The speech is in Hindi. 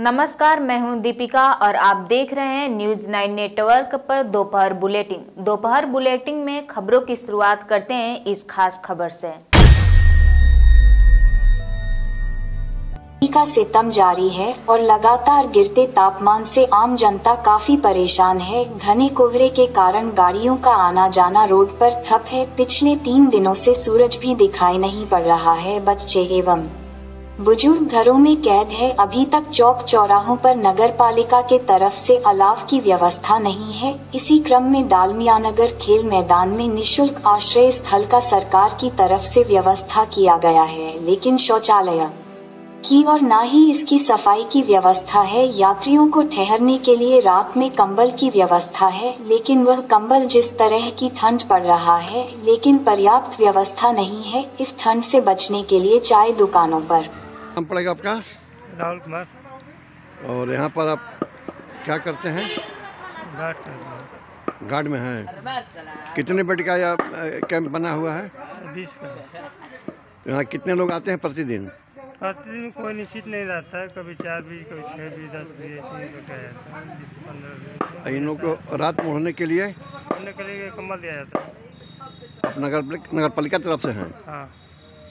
नमस्कार, मैं हूँ दीपिका और आप देख रहे हैं न्यूज़ नाइन नेटवर्क पर दोपहर बुलेटिन। दोपहर बुलेटिन में खबरों की शुरुआत करते हैं इस खास खबर से। का सितम जारी है और लगातार गिरते तापमान से आम जनता काफ़ी परेशान है। घने कोहरे के कारण गाड़ियों का आना जाना रोड पर ठप है। पिछले तीन दिनों से सूरज भी दिखाई नहीं पड़ रहा है, बच्चे एवं बुज़ुर्ग घरों में कैद है, अभी तक चौक चौराहों पर नगर पालिका के तरफ़ से अलाव की व्यवस्था नहीं है। इसी क्रम में डालमिया नगर खेल मैदान में निशुल्क आश्रय स्थल का सरकार की तरफ़ से व्यवस्था किया गया है, लेकिन शौचालय की और न ही इसकी सफ़ाई की व्यवस्था है। यात्रियों को ठहरने के लिए रात में कंबल की व्यवस्था है, लेकिन वह कंबल जिस तरह की ठंड पड़ रहा है, लेकिन पर्याप्त व्यवस्था नहीं है। इस ठंड से बचने के लिए चाय दुकानों पर नाम पड़ेगा आपका? राहुल कुमार। और यहाँ पर आप क्या करते हैं? गार्ड में हैं। कितने बेड का यह कैंप बना हुआ है? बीस का। यहाँ कितने लोग आते हैं प्रतिदिन? प्रतिदिन कोई निश्चित नहीं रहता है। कभी चार बीस कभी छः बीस दस बीस ऐसे ही करके जाता है। बीस पंद्रह इन लोगों को रात में उड़ने के लिए? उन्हें के लिए कम्बल दिया जाता है। आप नगर नगर पालिका तरफ़ से हैं? हाँ।